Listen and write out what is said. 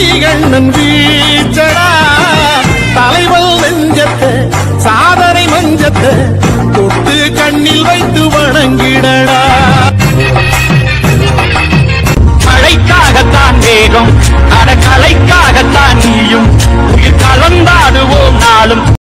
ஆடிகண்ணன் வீச்சடா தலைவல் நெஞ்சத்தை சாதனை மஞ்சத்தை தொட்டு கண்ணில் வைத்து வணங்கிடடா. மழைக்காகத்தான் வேகம் அட கலைக்கா